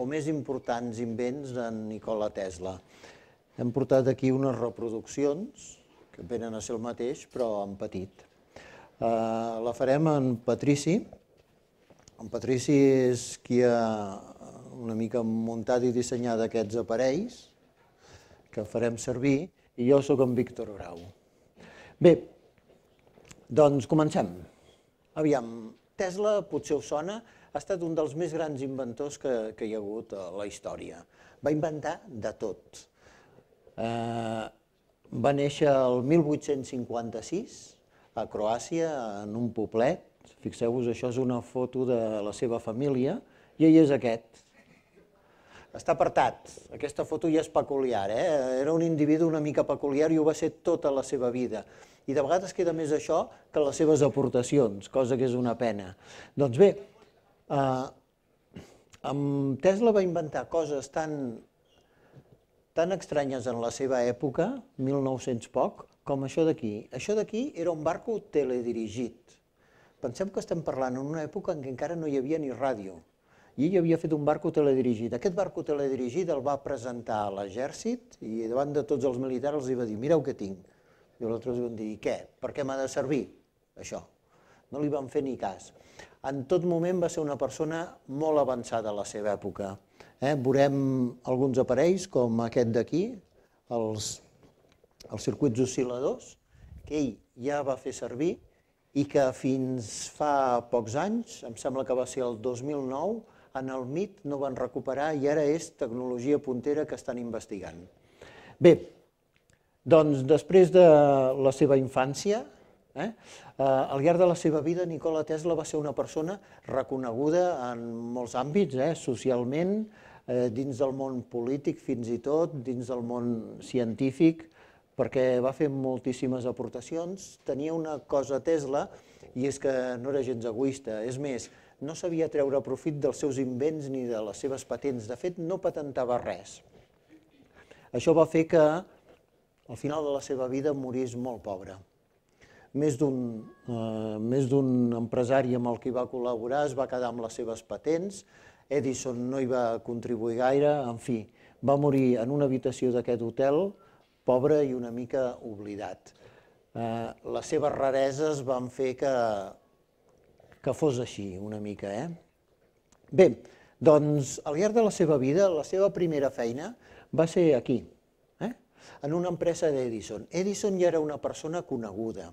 o més importants invents d'en Nikola Tesla. Hem portat aquí unes reproduccions que venen a ser el mateix, però en petit. Uh, la farem en Patrici. En Patrici és qui ha una mica muntat i dissenyat aquests aparells que farem servir i jo sóc en Víctor Grau. Bé, doncs comencem. Aviam, Tesla, potser us sona, ha estat un dels més grans inventors que, que hi ha hagut a la història. Va inventar de tot. Eh, va néixer el 1856 a Croàcia, en un poblet. Fixeu-vos, això és una foto de la seva família, i ell és aquest. Està apartat. Aquesta foto ja és peculiar, eh? Era un individu una mica peculiar i ho va ser tota la seva vida i de vegades queda més això que les seves aportacions, cosa que és una pena. Doncs bé, eh, Tesla va inventar coses tan, tan estranyes en la seva època, 1900 poc, com això d'aquí. Això d'aquí era un barco teledirigit. Pensem que estem parlant en una època en què encara no hi havia ni ràdio, i ell havia fet un barco teledirigit. Aquest barco teledirigit el va presentar a l'exèrcit i davant de tots els militars els va dir mireu què tinc. I els altres van dir, què? Per què m'ha de servir això? No li van fer ni cas. En tot moment va ser una persona molt avançada a la seva època. Eh? Veurem alguns aparells, com aquest d'aquí, els, els circuits oscil·ladors, que ell ja va fer servir i que fins fa pocs anys, em sembla que va ser el 2009, en el MIT no van recuperar i ara és tecnologia puntera que estan investigant. Bé, doncs després de la seva infància, eh, eh, al llarg de la seva vida, Nikola Tesla va ser una persona reconeguda en molts àmbits, eh, socialment, eh, dins del món polític fins i tot, dins del món científic, perquè va fer moltíssimes aportacions. Tenia una cosa Tesla, i és que no era gens egoista. És més, no sabia treure profit dels seus invents ni de les seves patents. De fet, no patentava res. Això va fer que al final de la seva vida morís molt pobre. Més d'un eh, empresari amb el qui va col·laborar es va quedar amb les seves patents, Edison no hi va contribuir gaire, en fi, va morir en una habitació d'aquest hotel, pobre i una mica oblidat. Eh, les seves rareses van fer que, que fos així una mica. Eh? Bé, doncs al llarg de la seva vida, la seva primera feina va ser aquí, en una empresa d'Edison. Edison ja era una persona coneguda,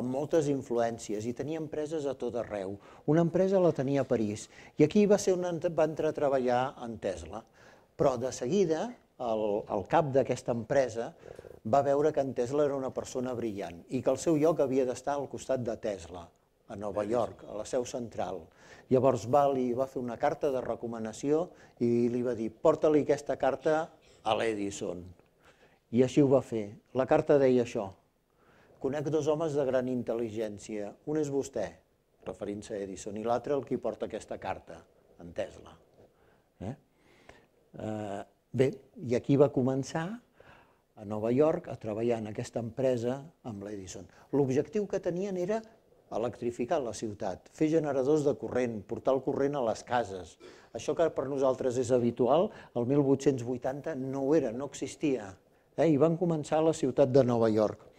amb moltes influències i tenia empreses a tot arreu. Una empresa la tenia a París i aquí va ser on va entrar a treballar en Tesla. Però de seguida, el, el cap d'aquesta empresa va veure que en Tesla era una persona brillant i que el seu lloc havia d'estar al costat de Tesla, a Nova York, a la seu central. Llavors va, li va fer una carta de recomanació i li va dir porta-li aquesta carta a l'Edison. I així ho va fer. La carta deia això. Conec dos homes de gran intel·ligència. Un és vostè, referint-se a Edison, i l'altre el qui porta aquesta carta, en Tesla. Eh? Eh, bé, i aquí va començar a Nova York a treballar en aquesta empresa amb l'Edison. L'objectiu que tenien era electrificar la ciutat, fer generadors de corrent, portar el corrent a les cases. Això que per nosaltres és habitual, el 1880 no ho era, no existia eh, i van començar a la ciutat de Nova York.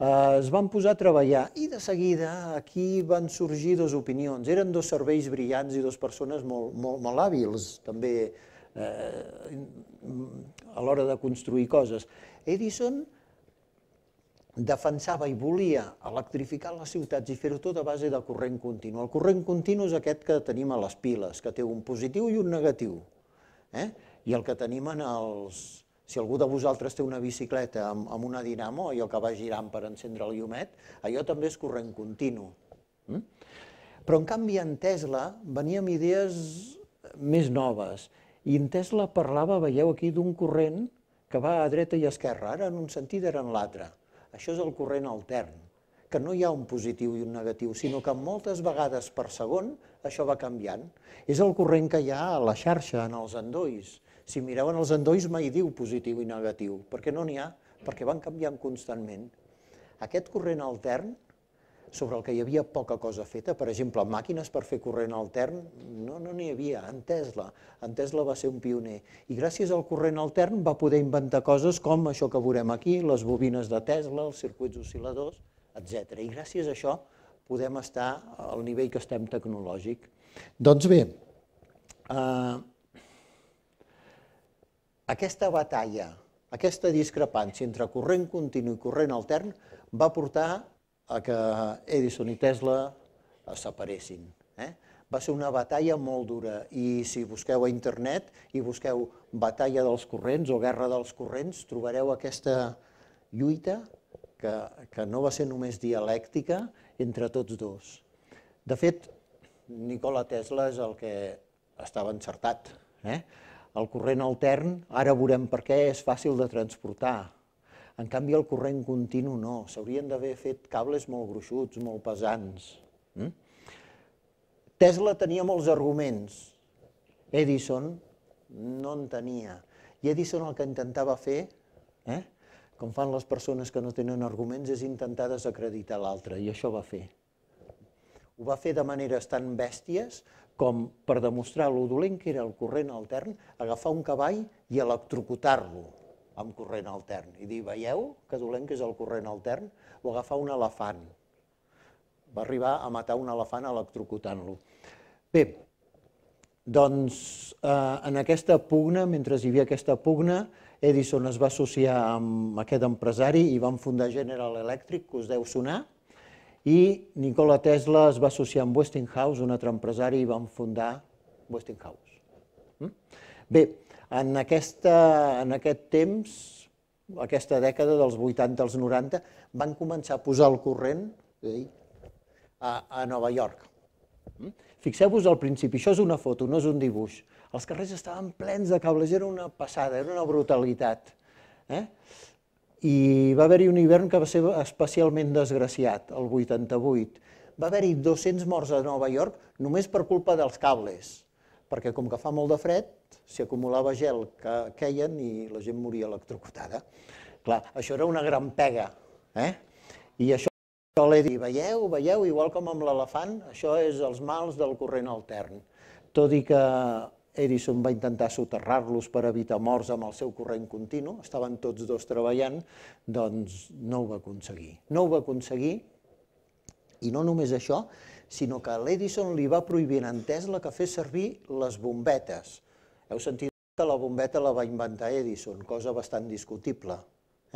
Eh, es van posar a treballar i de seguida aquí van sorgir dues opinions. Eren dos serveis brillants i dues persones molt, molt, molt hàbils també eh, a l'hora de construir coses. Edison defensava i volia electrificar les ciutats i fer-ho tot a base de corrent continu. El corrent continu és aquest que tenim a les piles, que té un positiu i un negatiu. Eh? I el que tenim en els, si algú de vosaltres té una bicicleta amb, amb una dinamo, allò que va girant per encendre el llumet, allò també és corrent continu. Mm? Però en canvi en Tesla venia amb idees més noves i en Tesla parlava, veieu aquí, d'un corrent que va a dreta i a esquerra, ara en un sentit, era en l'altre. Això és el corrent altern, que no hi ha un positiu i un negatiu, sinó que moltes vegades per segon això va canviant. És el corrent que hi ha a la xarxa, en els endolls. Si mireu en els endolls mai diu positiu i negatiu, perquè no n'hi ha, perquè van canviant constantment. Aquest corrent altern sobre el que hi havia poca cosa feta. Per exemple, màquines per fer corrent altern, no n'hi no havia, en Tesla. En Tesla va ser un pioner. I gràcies al corrent altern va poder inventar coses com això que veurem aquí, les bobines de Tesla, els circuits oscil·ladors, etc. I gràcies a això podem estar al nivell que estem tecnològic. Doncs bé, eh, aquesta batalla, aquesta discrepància entre corrent continu i corrent altern va portar a que Edison i Tesla es separessin. Eh? Va ser una batalla molt dura i si busqueu a internet i busqueu batalla dels corrents o guerra dels corrents, trobareu aquesta lluita que, que no va ser només dialèctica entre tots dos. De fet, Nikola Tesla és el que estava encertat. Eh? El corrent altern, ara veurem per què, és fàcil de transportar. En canvi, el corrent continu no. S'haurien d'haver fet cables molt gruixuts, molt pesants. Mm? Tesla tenia molts arguments. Edison no en tenia. I Edison el que intentava fer, eh, com fan les persones que no tenen arguments, és intentar desacreditar l'altre, i això va fer. Ho va fer de maneres tan bèsties com per demostrar lo dolent que era el corrent altern, agafar un cavall i electrocutar-lo amb corrent altern i dir, veieu que dolent que és el corrent altern? O agafar un elefant. Va arribar a matar un elefant electrocutant-lo. Bé, doncs eh, en aquesta pugna, mentre hi havia aquesta pugna, Edison es va associar amb aquest empresari i van fundar General Electric, que us deu sonar, i Nikola Tesla es va associar amb Westinghouse, un altre empresari, i van fundar Westinghouse. Mm? Bé, en, aquesta, en aquest temps, aquesta dècada dels 80 als 90, van començar a posar el corrent a, a Nova York. Mm? Fixeu-vos al principi, això és una foto, no és un dibuix. Els carrers estaven plens de cables, era una passada, era una brutalitat. Eh? I va haver-hi un hivern que va ser especialment desgraciat, el 88. Va haver-hi 200 morts a Nova York només per culpa dels cables, perquè com que fa molt de fred, s'hi acumulava gel que queien i la gent moria electrocutada. Clar, això era una gran pega. Eh? I això l'he dit, veieu, veieu, igual com amb l'elefant, això és els mals del corrent altern. Tot i que Edison va intentar soterrar-los per evitar morts amb el seu corrent continu, estaven tots dos treballant, doncs no ho va aconseguir. No ho va aconseguir, i no només això, sinó que l'Edison li va prohibir en Tesla que fes servir les bombetes. Heu sentit que la bombeta la va inventar Edison, cosa bastant discutible,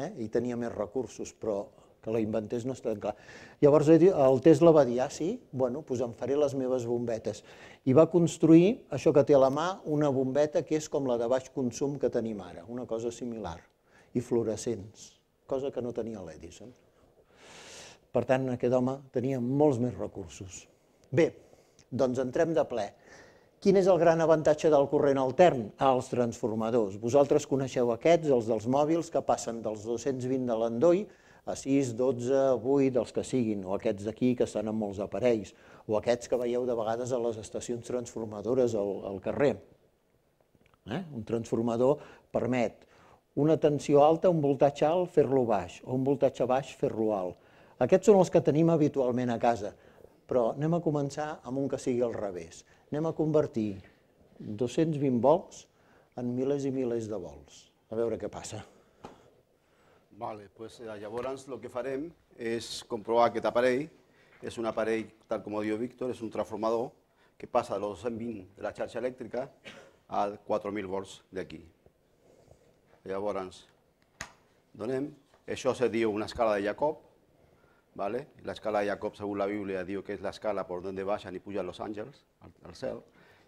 eh? i tenia més recursos, però que la inventés no està clar. Llavors el Tesla va dir, ah sí, bueno, doncs em faré les meves bombetes. I va construir, això que té a la mà, una bombeta que és com la de baix consum que tenim ara, una cosa similar, i fluorescents, cosa que no tenia l'Edison. Per tant, aquest home tenia molts més recursos. Bé, doncs entrem de ple. Quin és el gran avantatge del corrent altern? Els transformadors. Vosaltres coneixeu aquests, els dels mòbils, que passen dels 220 de l'endoll a 6, 12, 8, els que siguin, o aquests d'aquí que estan en molts aparells, o aquests que veieu de vegades a les estacions transformadores al, al carrer. Eh? Un transformador permet una tensió alta, un voltatge alt, fer-lo baix, o un voltatge baix, fer-lo alt. Aquests són els que tenim habitualment a casa, però anem a començar amb un que sigui al revés. Anem a convertir 220 volts en milers i milers de volts. A veure què passa. Vale, pues, eh, llavors el que farem és comprovar aquest aparell. És un aparell, tal com ho diu Víctor, és un transformador que passa de los 120 de la xarxa elèctrica a 4.000 volts d'aquí. Llavors, donem, això se diu una escala de Jacob, ¿vale? l'escala de Jacob, segons la Bíblia, diu que és l'escala per on baixen i pugen els àngels al, al cel,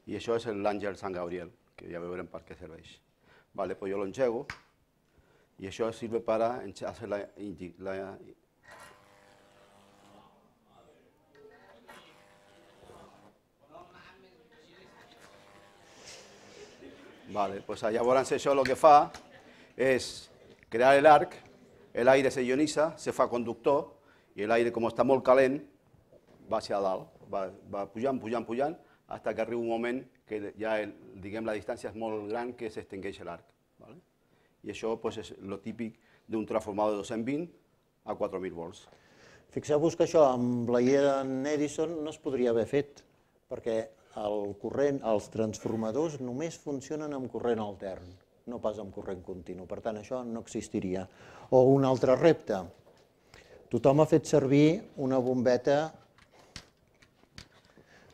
i això és l'àngel Sant Gabriel, que ja veurem per què serveix. Vale, pues jo l'engego, y eso sirve para hacer la, la Vale, pues llavors això el que fa és crear l'arc, l'aire se ioniza, se fa conductor i l'aire, com està molt calent, va hacia dalt, va, va pujant, pujant, pujant, fins que arriba un moment que ja el, diguem, la distància és molt gran que s'extingueix l'arc. I això pues, és el típic d'un transformador de 220 a 4.000 volts. Fixeu-vos que això amb la idea d'en Edison no es podria haver fet, perquè el corrent, els transformadors només funcionen amb corrent altern, no pas amb corrent continu. Per tant, això no existiria. O un altre repte. Tothom ha fet servir una bombeta...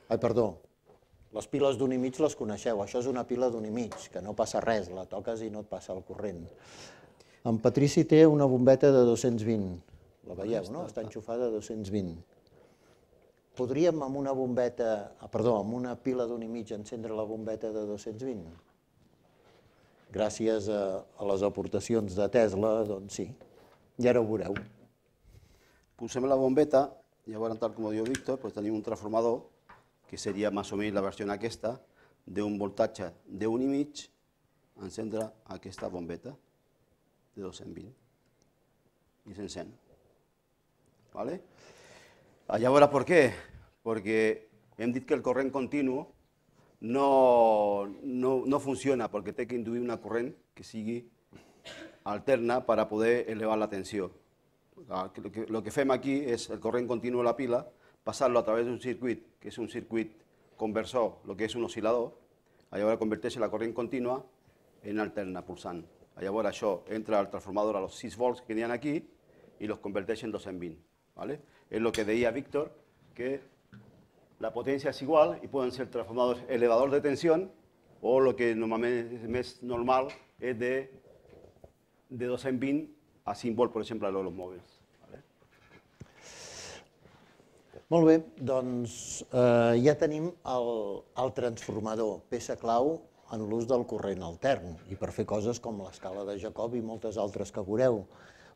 Ai, perdó, les piles d'un i mig les coneixeu, això és una pila d'un i mig, que no passa res, la toques i no et passa el corrent. En Patrici té una bombeta de 220, la veieu, no? Està enxufada a 220. Podríem amb una bombeta, ah, perdó, amb una pila d'un i mig encendre la bombeta de 220? Gràcies a, a les aportacions de Tesla, doncs sí. I ara ho veureu. Posem la bombeta, llavors, tal com diu Víctor, pues tenim un transformador, que seria més o menys la versió aquesta, d'un voltatge d'un i mig, encendre aquesta bombeta de 220 i s'encén. ¿Vale? Llavors, per què? Perquè hem dit que el corrent continu no, no, no funciona perquè té que induir una corrent que sigui alterna per a poder elevar la tensió. Que, lo que fem aquí és el corrent continu de la pila, passar-lo a través d'un circuit, que és un circuit conversor, el que és un oscil·lador, llavors converteix la corrent contínua en alterna, pulsant. Llavors això entra al transformador a los 6 volts que ha aquí i los converteix en 220. ¿vale? Es lo que decía Víctor, que la potencia es igual y pueden ser transformados elevador de tensión o lo que normalmente es normal es de, de 220 a 100 volt, per exemple, a los mòbils. Molt bé, doncs eh, ja tenim el, el transformador, peça clau en l'ús del corrent altern i per fer coses com l'escala de Jacob i moltes altres que veureu.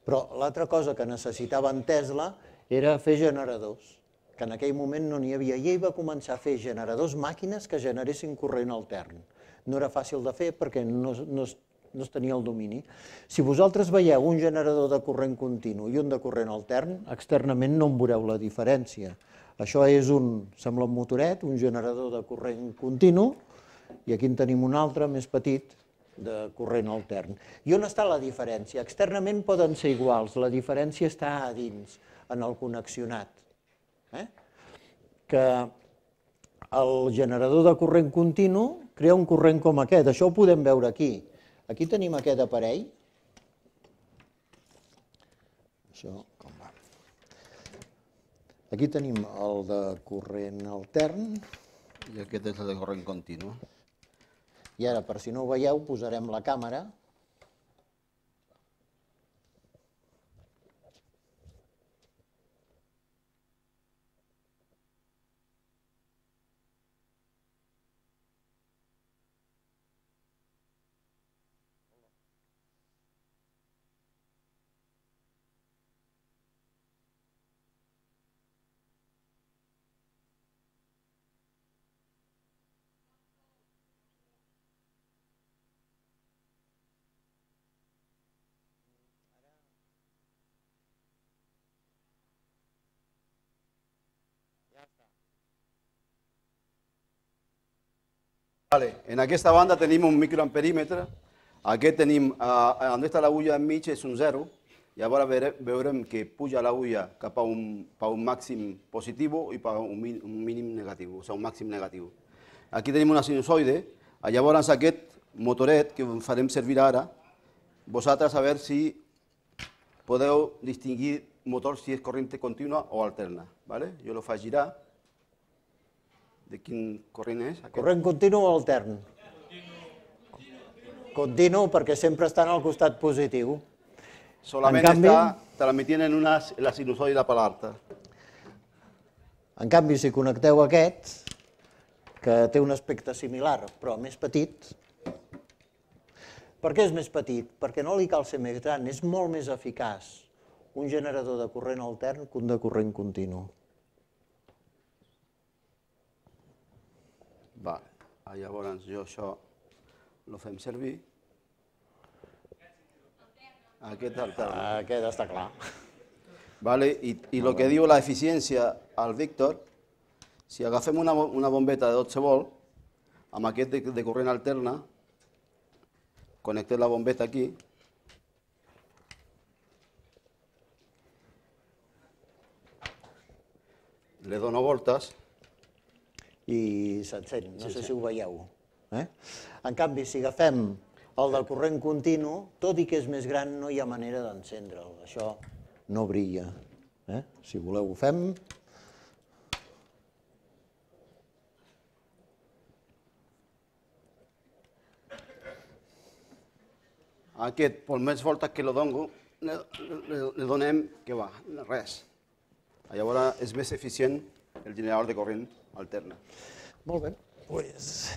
Però l'altra cosa que necessitava en Tesla era fer generadors, que en aquell moment no n'hi havia. I ell va començar a fer generadors, màquines que generessin corrent altern. No era fàcil de fer perquè no, no, no es tenia el domini. Si vosaltres veieu un generador de corrent continu i un de corrent altern, externament no en veureu la diferència. Això és un, sembla un motoret, un generador de corrent continu, i aquí en tenim un altre més petit, de corrent altern. I on està la diferència? Externament poden ser iguals, la diferència està a dins, en el connexionat. Eh? Que el generador de corrent continu crea un corrent com aquest, això ho podem veure aquí. Aquí tenim aquest aparell. Això com va? Aquí tenim el de corrent altern. I aquest és el de corrent continu. I ara, per si no ho veieu, posarem la càmera Vale. En aquesta banda tenim un microamperímetre, aquest tenim, eh, on està l'agulla enmig és un 0, llavors veure, veurem que puja l'agulla cap a un, a un màxim positiu i per un, un mínim negatiu, o sigui, un màxim negatiu. Aquí tenim una sinusoide, llavors aquest motoret que farem servir ara, vosaltres a veure si podeu distingir motor si és corrent contínua o alterna. ¿vale? Jo lo faig girar de quin corrent és? Aquest? Corrent continu o altern? Continu, perquè sempre estan al costat positiu. Solament en canvi, està transmitint en una, la sinusoide per l'altra. En canvi, si connecteu aquest, que té un aspecte similar, però més petit, per què és més petit? Perquè no li cal ser més gran, és molt més eficaç un generador de corrent altern que un de corrent continu. Vale. Ah, llavors jo això lo fem servir. Aquest altern. Aquest està clar. Vale? I, i el que diu l'eficiència al Víctor, si agafem una, una bombeta de 12 volt, amb aquest de, de corrent alterna, connectem la bombeta aquí, le dono voltes, i s'encén. No sé si ho veieu. Eh? En canvi, si agafem el del corrent continu, tot i que és més gran, no hi ha manera d'encendre'l. Això no brilla. Eh? Si voleu ho fem. aquest, per més voltes que lo le, le, le donem, que va, res. Llavors és més eficient el generador de corrent alterna. Molt bé. Pues...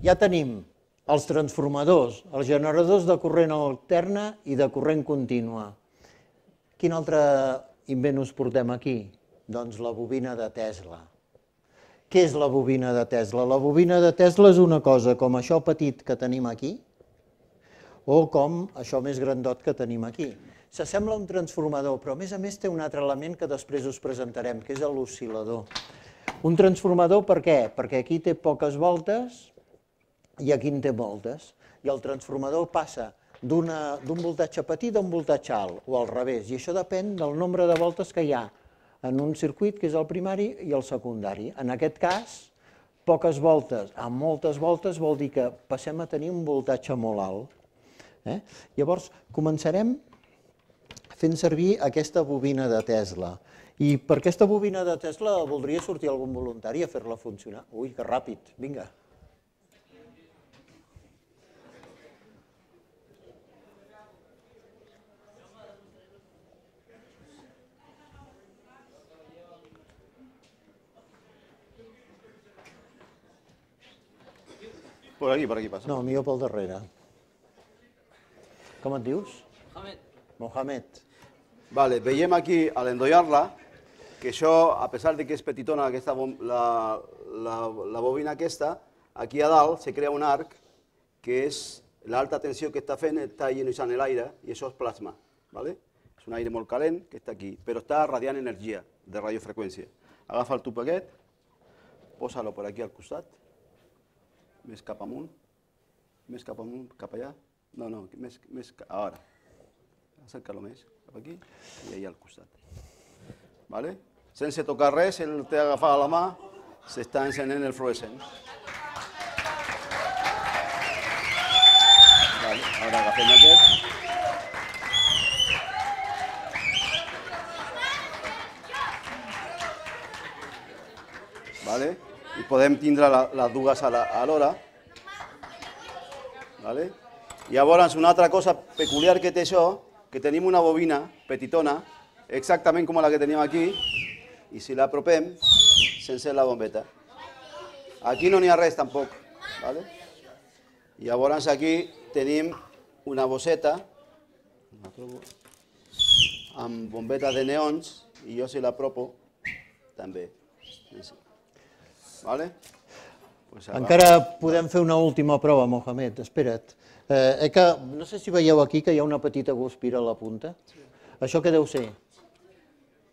Ja tenim els transformadors, els generadors de corrent alterna i de corrent contínua. Quin altre invent us portem aquí? Doncs la bobina de Tesla. Què és la bobina de Tesla? La bobina de Tesla és una cosa com això petit que tenim aquí o com això més grandot que tenim aquí. S'assembla a un transformador, però a més a més té un altre element que després us presentarem, que és l'oscil·lador. Un transformador per què? Perquè aquí té poques voltes i aquí en té moltes. I el transformador passa d'un voltatge petit a un voltatge alt, o al revés, i això depèn del nombre de voltes que hi ha en un circuit, que és el primari, i el secundari. En aquest cas, poques voltes a moltes voltes vol dir que passem a tenir un voltatge molt alt. Eh? Llavors, començarem fent servir aquesta bobina de Tesla. I per aquesta bobina de Tesla voldria sortir algun voluntari a fer-la funcionar. Ui, que ràpid, vinga. Per aquí, per aquí passa. No, millor pel darrere. Com et dius? Mohamed. Mohamed. Vale, veiem aquí, a l'endollar-la, que això, a pesar de que és petitona aquesta, la, la, la bobina aquesta, aquí a dalt se crea un arc que és l'alta tensió que està fent, està ionitzant l'aire i això és plasma. ¿vale? És un aire molt calent que està aquí, però està radiant energia de radiofreqüència. Agafa el tub aquest, posa-lo per aquí al costat, més cap amunt, més cap amunt, cap allà. No, no, més, més, ara. Acerca-lo més, aquí i allà al costat. ¿Vale? Sense tocar res, el té agafat a la mà, s'està encenent el fluorescent. Vale, ara agafem aquest. Vale? i podem tindre la, les dues a l'hora. Vale? Llavors, una altra cosa peculiar que té això, que tenim una bobina petitona, exactament com la que tenim aquí, i si l'apropem, sense la bombeta. Aquí no n'hi ha res tampoc. Vale? Llavors aquí tenim una bosseta amb bombetes de neons i jo si l'apropo també. ¿Vale? Pues Encara podem fer una última prova, Mohamed, espera't. Eh, eh, que, no sé si veieu aquí que hi ha una petita guspira a la punta. Sí. Això què deu ser?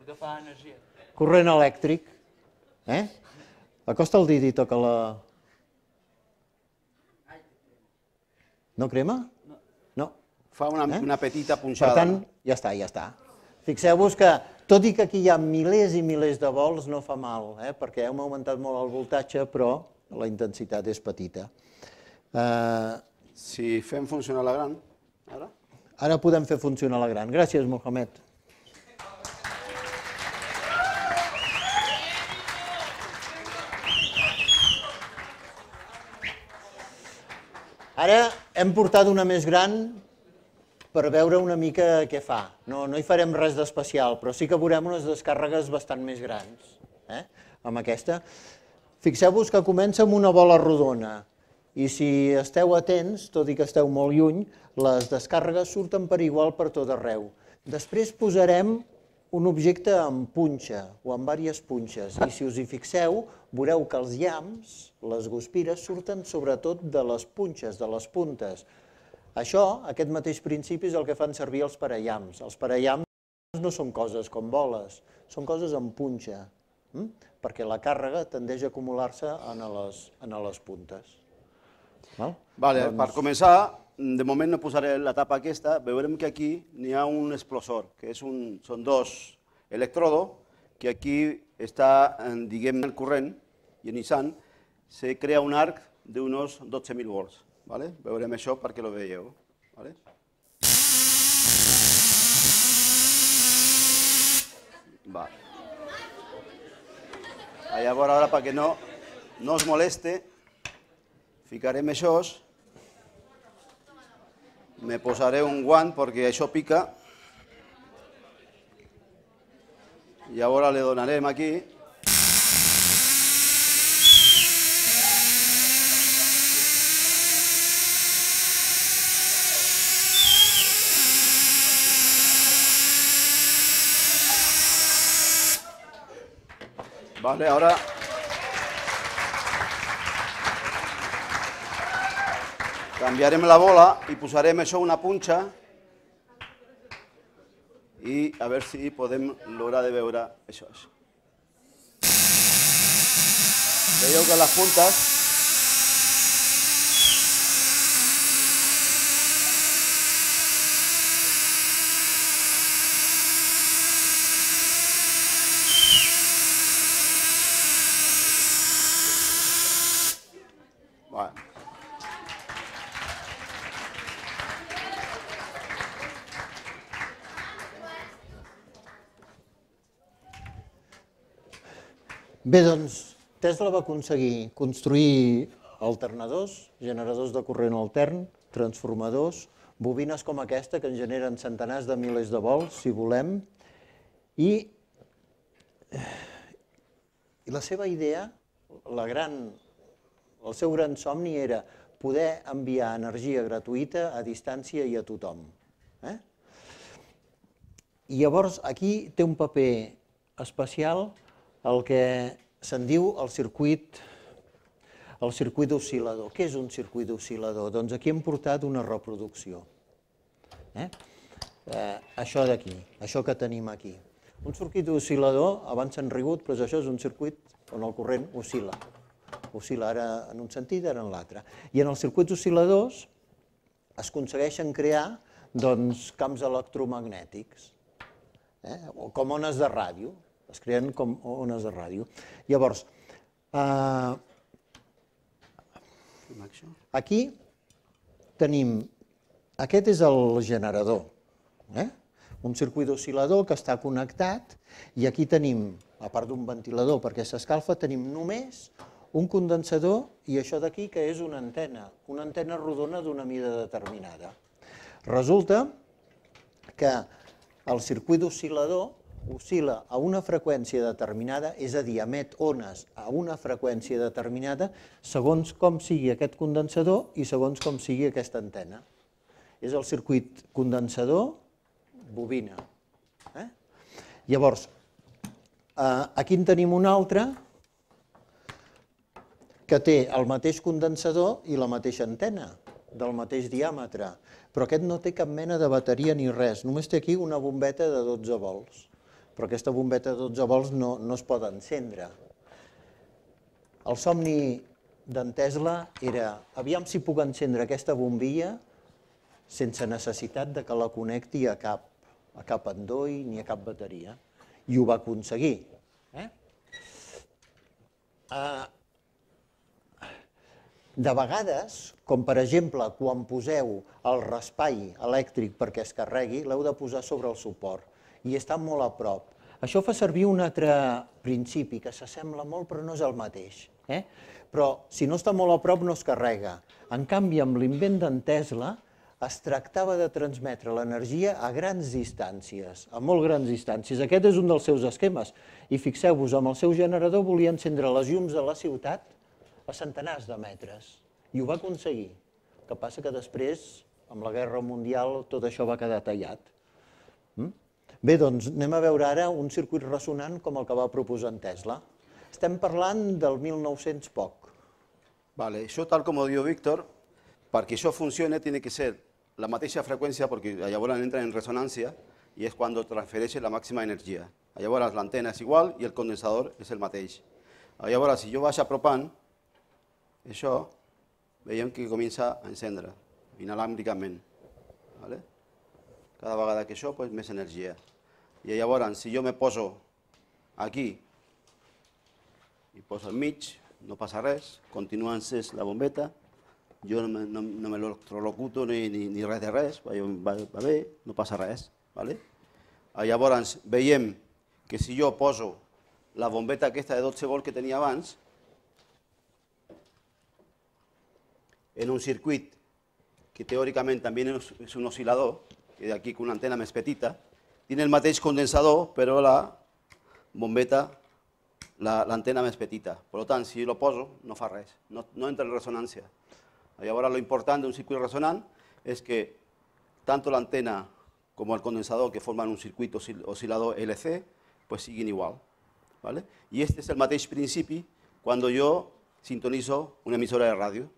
Que fa energia. Corrent elèctric. Eh? Acosta el dit i toca la... No crema? No. no. Fa una, eh? una petita punxada. Per tant, ja està, ja està. Fixeu-vos que tot i que aquí hi ha milers i milers de vols, no fa mal, eh? perquè hem augmentat molt el voltatge, però la intensitat és petita. Uh, si fem funcionar la gran, ara? Ara podem fer funcionar la gran. Gràcies, Mohamed. Ara hem portat una més gran per veure una mica què fa. No, no hi farem res d'especial, però sí que veurem unes descàrregues bastant més grans, eh? amb aquesta. Fixeu-vos que comença amb una bola rodona, i si esteu atents, tot i que esteu molt lluny, les descàrregues surten per igual per tot arreu. Després posarem un objecte amb punxa o amb diverses punxes i si us hi fixeu veureu que els llamps, les guspires, surten sobretot de les punxes, de les puntes. Això, aquest mateix principi, és el que fan servir els parellams. Els parellams no són coses com boles, són coses amb punxa, hm? perquè la càrrega tendeix a acumular-se en, les, en les puntes. Val? Vale, doncs... Per començar, de moment no posaré la tapa aquesta, veurem que aquí n'hi ha un explosor, que és un, són dos electrodos, que aquí està, en, diguem, el corrent ionitzant, se crea un arc d'uns 12.000 volts. ¿vale? Veurem això perquè lo veieu. ¿vale? Va. Llavors, ara, perquè no, no us moleste, ficarem això, me posaré un guant perquè això pica. I ara le donarem aquí. Vale, ahora canviarem la bola i posarem això una punxa i a veure si podem lograr de veure això. Veieu que les puntes Bé, doncs, Tesla va aconseguir construir alternadors, generadors de corrent altern, transformadors, bobines com aquesta que en generen centenars de milers de volts, si volem, i, i la seva idea, la gran, el seu gran somni era poder enviar energia gratuïta a distància i a tothom. Eh? I llavors aquí té un paper especial el que se'n diu el circuit el circuit oscil·lador. Què és un circuit oscil·lador? Doncs aquí hem portat una reproducció. Eh? Eh, això d'aquí, això que tenim aquí. Un circuit oscil·lador, abans s'han rigut, però això és un circuit on el corrent oscil·la. Oscil·la ara en un sentit, ara en l'altre. I en els circuits oscil·ladors es aconsegueixen crear doncs, camps electromagnètics, eh? o com ones de ràdio, es creen com ones de ràdio. Llavors, eh, aquí tenim, aquest és el generador, eh? un circuit oscil·lador que està connectat i aquí tenim, a part d'un ventilador perquè s'escalfa, tenim només un condensador i això d'aquí que és una antena, una antena rodona d'una mida determinada. Resulta que el circuit oscil·lador oscil·la a una freqüència determinada, és a dir, emet ones a una freqüència determinada segons com sigui aquest condensador i segons com sigui aquesta antena. És el circuit condensador, bobina. Eh? Llavors, eh, aquí en tenim un altre que té el mateix condensador i la mateixa antena, del mateix diàmetre, però aquest no té cap mena de bateria ni res, només té aquí una bombeta de 12 volts però aquesta bombeta de 12 volts no, no es pot encendre. El somni d'en Tesla era, aviam si puc encendre aquesta bombilla sense necessitat de que la connecti a cap, a cap endoi ni a cap bateria. I ho va aconseguir. Eh? Uh, de vegades, com per exemple quan poseu el raspall elèctric perquè es carregui, l'heu de posar sobre el suport i està molt a prop. Això fa servir un altre principi que s'assembla molt però no és el mateix. Eh? Però si no està molt a prop no es carrega. En canvi, amb l'invent d'en Tesla es tractava de transmetre l'energia a grans distàncies, a molt grans distàncies. Aquest és un dels seus esquemes. I fixeu-vos, amb el seu generador volia encendre les llums de la ciutat a centenars de metres. I ho va aconseguir. El que passa que després, amb la Guerra Mundial, tot això va quedar tallat. Bé, doncs anem a veure ara un circuit ressonant com el que va proposar en Tesla. Estem parlant del 1900 poc. Vale, això tal com ho diu Víctor, perquè això funcione tiene que ser la mateixa freqüència, perquè llavors entra en resonància i és quan transfereix la màxima energia. Llavors l'antena és igual i el condensador és el mateix. Llavors, si jo vaig apropant, això, veiem que comença a encendre. inalàmbricament. Vale? Cada vegada que això, pues, més energia. I llavors, si jo me poso aquí i poso al mig, no passa res, continua encès la bombeta, jo no no, no me l'electrolocuto ni, ni, ni res de res, va, va, va bé, no passa res. Vale? Llavors, veiem que si jo poso la bombeta aquesta de 12 volts que tenia abans, en un circuit que teòricament també és un oscil·lador, que d'aquí que una antena més petita, tiene el mateix condensador, però la bombeta, l'antena la, més petita. Per tant, si lo poso, no fa res, no, no entra en resonància. Llavors, lo important d'un circuit resonant és que tant l'antena com el condensador que formen un circuit oscil·lador LC pues siguin igual. ¿vale? Y este es el mateix principi quan jo sintonizo una emissora de ràdio.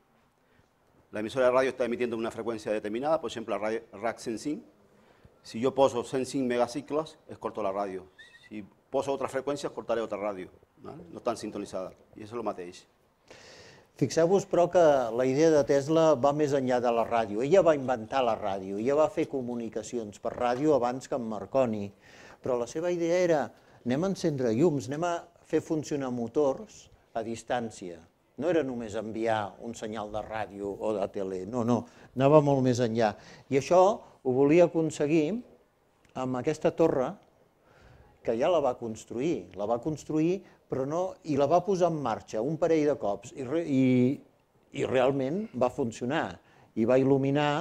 La emisora de ràdio està emitint una freqüència determinada, per exemple, RAC 105. Si jo poso 105 megaciclos, escolto la ràdio. Si poso altra freqüència, escoltaré altra ràdio. ¿vale? No estan sintonitzades. I això és el mateix. Fixeu-vos, però, que la idea de Tesla va més enllà de la ràdio. Ella va inventar la ràdio, ella va fer comunicacions per ràdio abans que en Marconi. Però la seva idea era, anem a encendre llums, anem a fer funcionar motors a distància. No era només enviar un senyal de ràdio o de tele, no, no, anava molt més enllà. I això ho volia aconseguir amb aquesta torre que ja la va construir. La va construir però no, i la va posar en marxa un parell de cops i, i, i realment va funcionar i va il·luminar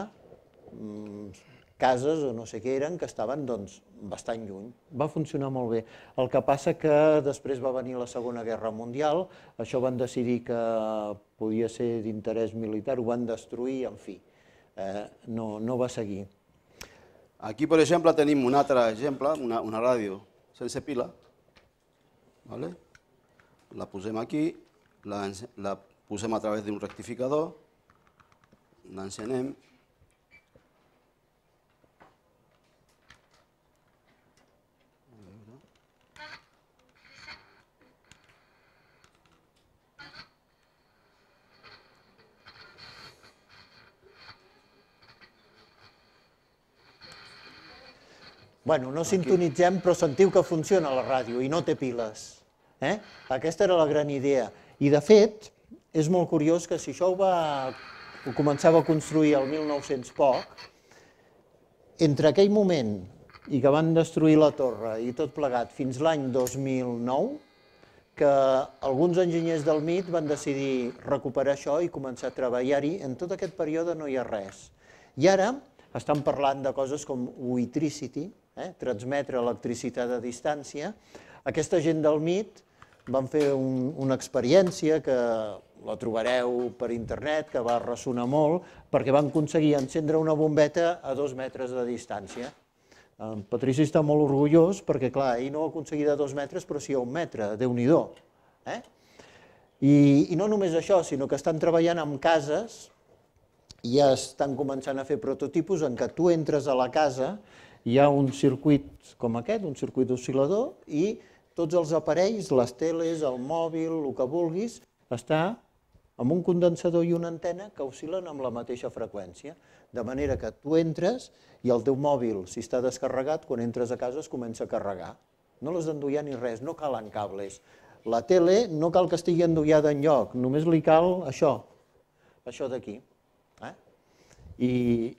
mm, cases o no sé què eren que estaven doncs, bastant lluny. Va funcionar molt bé. El que passa que després va venir la Segona Guerra Mundial, això van decidir que podia ser d'interès militar, ho van destruir, en fi, eh, no, no va seguir. Aquí, per exemple, tenim un altre exemple, una, una ràdio sense pila, ¿vale? la posem aquí, la, la posem a través d'un rectificador, l'encenem, Bueno, no sintonitzem, però sentiu que funciona la ràdio i no té piles. Eh? Aquesta era la gran idea. I, de fet, és molt curiós que si això ho, va, ho començava a construir el 1900 poc, entre aquell moment i que van destruir la torre i tot plegat fins l'any 2009, que alguns enginyers del MIT van decidir recuperar això i començar a treballar-hi. En tot aquest període no hi ha res. I ara estan parlant de coses com Witricity, eh? transmetre electricitat a distància. Aquesta gent del MIT van fer un, una experiència que la trobareu per internet, que va ressonar molt, perquè van aconseguir encendre una bombeta a dos metres de distància. En Patrici està molt orgullós perquè, clar, ell no ho ha aconseguit a dos metres, però sí a un metre, déu nhi eh? I, I no només això, sinó que estan treballant amb cases i ja estan començant a fer prototipus en què tu entres a la casa, hi ha un circuit com aquest, un circuit oscil·lador, i tots els aparells, les teles, el mòbil, el que vulguis, està amb un condensador i una antena que oscil·len amb la mateixa freqüència, de manera que tu entres i el teu mòbil, si està descarregat, quan entres a casa es comença a carregar. No l'has d'endollar ni res, no calen cables. La tele no cal que estigui endollada en lloc, només li cal això, això d'aquí. Eh? I...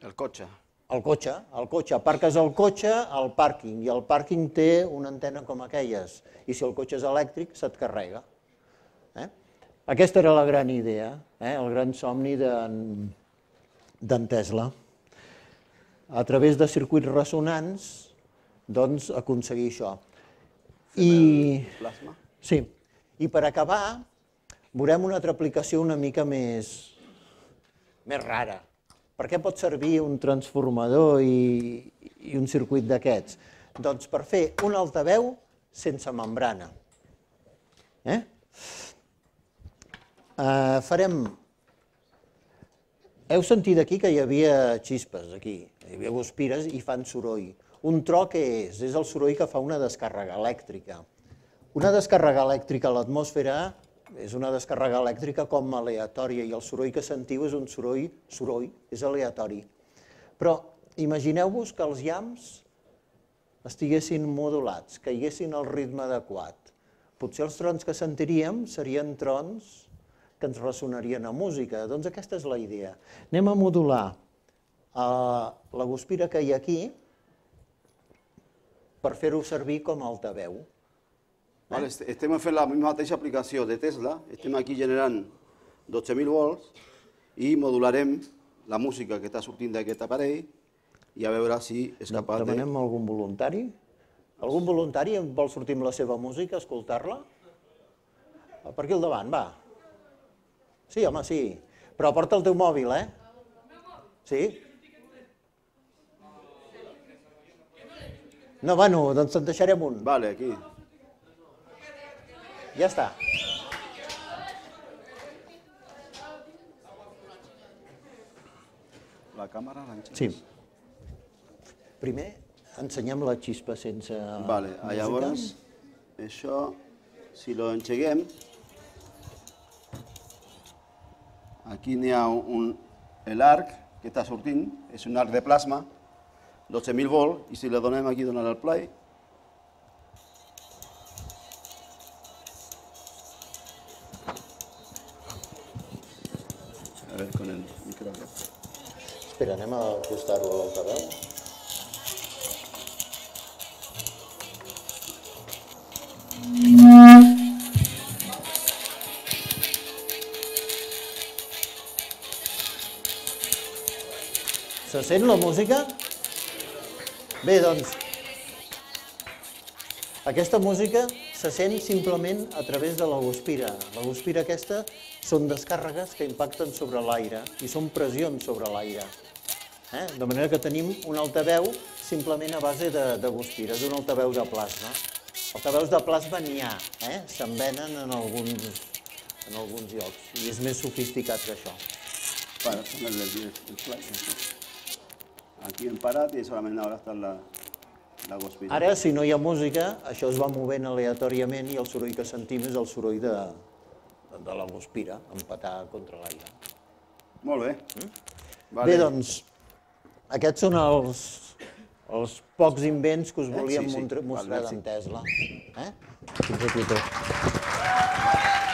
El cotxe. El cotxe, el cotxe, aparques el cotxe al pàrquing i el pàrquing té una antena com aquelles i si el cotxe és elèctric se't carrega. Eh? Aquesta era la gran idea, eh? el gran somni d'en Tesla. A través de circuits ressonants, doncs, aconseguir això. I... Plasma. Sí. I per acabar, veurem una altra aplicació una mica més, més rara. Per què pot servir un transformador i, i un circuit d'aquests? Doncs per fer un altaveu sense membrana. Eh? Uh, farem... Heu sentit aquí que hi havia xispes, aquí, hi havia guspires i fan soroll. Un tro què és? És el soroll que fa una descàrrega elèctrica. Una descàrrega elèctrica a l'atmosfera és una descàrrega elèctrica com aleatòria i el soroll que sentiu és un soroll, soroll, és aleatori. Però imagineu-vos que els llams estiguessin modulats, que hi haguessin el ritme adequat. Potser els trons que sentiríem serien trons que ens ressonarien a música. Doncs aquesta és la idea. Anem a modular eh, la guspira que hi ha aquí per fer-ho servir com a altaveu. Vale, est- estem fent la mateixa aplicació de Tesla, estem aquí generant 12.000 volts i modularem la música que està sortint d'aquest aparell i a veure si és capaç de... Demanem algun voluntari? Algun voluntari vol sortir amb la seva música, escoltar-la? Per aquí al davant, va. Sí, home, sí. Però porta el teu mòbil, eh? Sí? No, bueno, doncs te'n deixarem un. Vale, aquí. Ja està. La càmera l'engegues? Sí. Primer ensenyem la xispa sense Vale, música. llavors, això, si lo engeguem, aquí n'hi ha un, l'arc que està sortint, és un arc de plasma, 12.000 volts, i si le donem aquí, donar el play, sent la música? Bé, doncs, aquesta música se sent simplement a través de la guspira. La guspira aquesta són descàrregues que impacten sobre l'aire i són pressions sobre l'aire. Eh? De manera que tenim un altaveu simplement a base de, de guspira, és un altaveu de plasma. Altaveus de plasma n'hi ha, eh? se'n venen en alguns, en alguns llocs i és més sofisticat que això. Para el, el play. Aquí hem parat i solament ara està la, la guspira. Ara, si no hi ha música, això es va movent aleatòriament i el soroll que sentim és el soroll de, de la guspira, empatar contra l'aire. Molt bé. Mm? Bé, doncs, aquests són els, els pocs invents que us volíem sí, sí. Val, mostrar merci. d'en Tesla. Eh? Fins aquí tot.